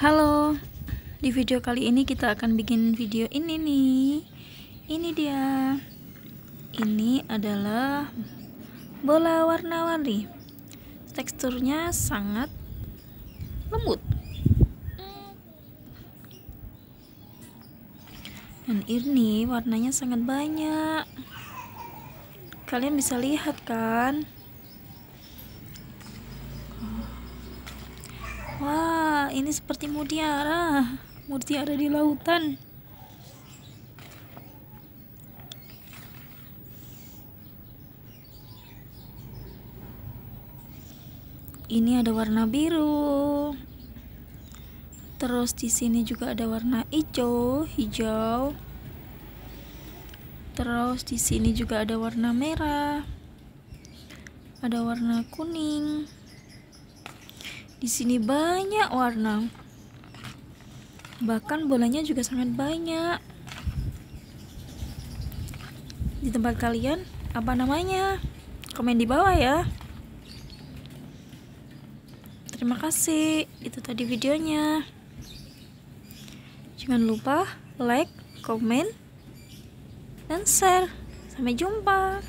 Halo, di video kali ini kita akan bikin video ini nih. Ini dia. Ini adalah bola warna-warni. Teksturnya sangat lembut. Dan ini warnanya sangat banyak. Kalian bisa lihat kan? Ini seperti mutiara. Mutiara di lautan. Ini ada warna biru. Terus di sini juga ada warna hijau, hijau. Terus di sini juga ada warna merah. Ada warna kuning. Di sini banyak warna. Bahkan bolanya juga sangat banyak. Di tempat kalian apa namanya? Komen di bawah ya. Terima kasih. Itu tadi videonya. Jangan lupa like, komen, dan share. Sampai jumpa.